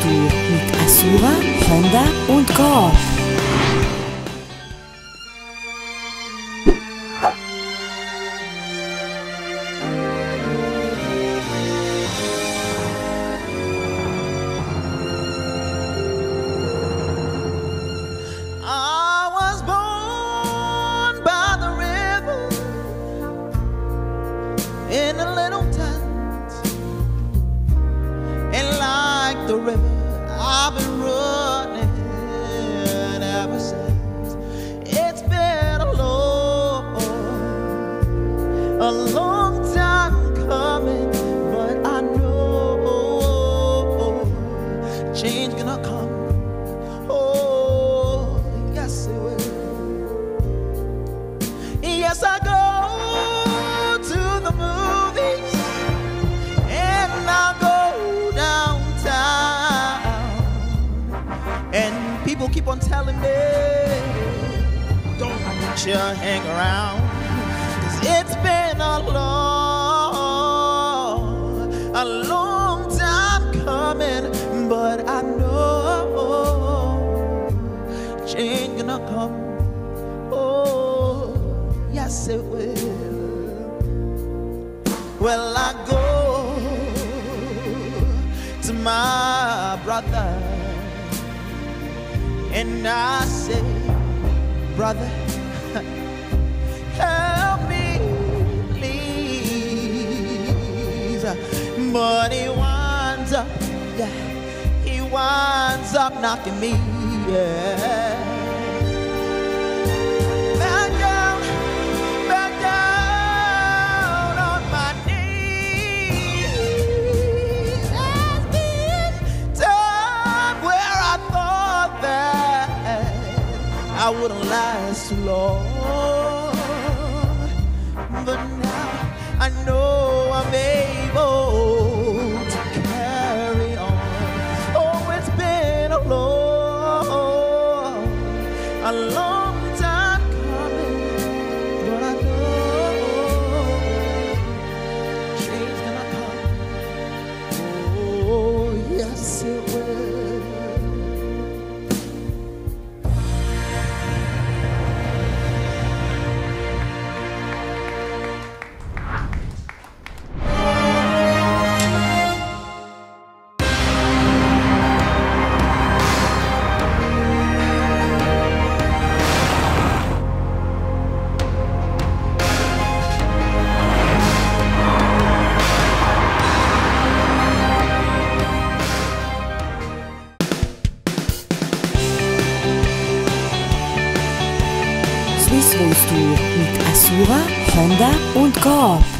Tour mit Asura, Honda und river in a little tent, keep on telling me, don't you hang around. Cause it's Well, I go to my brother and I say, brother, But he winds up, yeah, he winds up knocking me, yeah. Back down, back down on my knees. There's been time where I thought that I wouldn't last long. But now I know I'm a Swiss Voice Tour mit Asura, Honda und Coop.